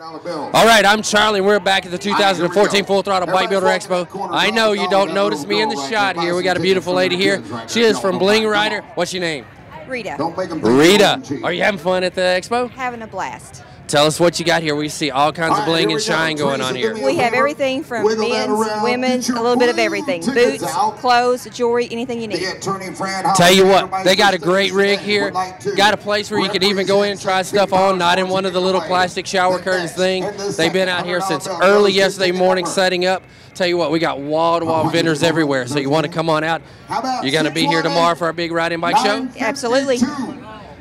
All right, I'm Charlie. We're back at the 2014 Full Throttle Bike Builder Expo. I know you don't notice me in the shot here. We got a beautiful lady here. She is from Bling Rider. What's your name? Rita. Rita. Are you having fun at the expo? Having a blast. Tell us what you got here. We see all kinds of bling and shine going on here. We have everything from men's, women's, a little bit of everything. Boots, clothes, jewelry, anything you need. Tell you what, they got a great rig here. Got a place where you can even go in and try stuff on, not in one of the little plastic shower curtains thing. They've been out here since early yesterday morning setting up. Tell you what, we got wall-to-wall vendors everywhere. So you want to come on out. You're going to be here tomorrow for our big riding bike show? Absolutely.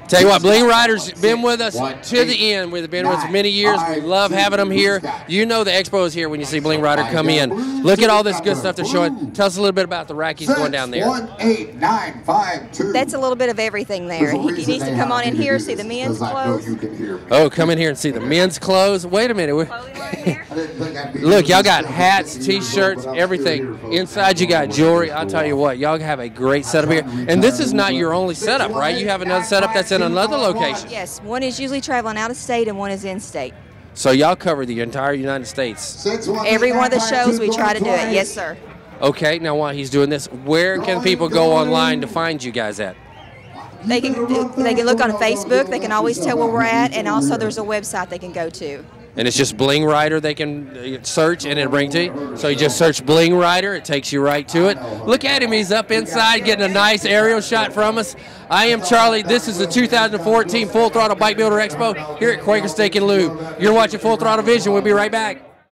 Tell you what, Bling Rider's been with us to the end. We've been with us many years. We love having them here. You know the expo is here when you see Bling Rider come in. Look at all this good stuff they're showing. Tell us a little bit about the rackies going down there. That's a little bit of everything there. He needs to come on in here, see the men's clothes. Oh, come in here and see the men's clothes. Wait a minute. Look, y'all got hats, t-shirts, everything. Inside you got jewelry. I'll tell you what, y'all have a great setup here. And this is not your only setup, right? You have another setup that's in another location. Yes, one is usually traveling out of state and one is in state. So y'all cover the entire United States. Every one of the shows we try to do it. Yes, sir. Okay, now while he's doing this, where can people go online to find you guys at? They can they can look on Facebook. They can always tell where we're at, and also there's a website they can go to and it's just Bling Rider they can uh, search and it'll bring to you. So you just search Bling Rider, it takes you right to it. Look at him, he's up inside getting a nice aerial shot from us. I am Charlie. This is the 2014 Full Throttle Bike Builder Expo here at Quaker Steak and Lube. You're watching Full Throttle Vision. We'll be right back.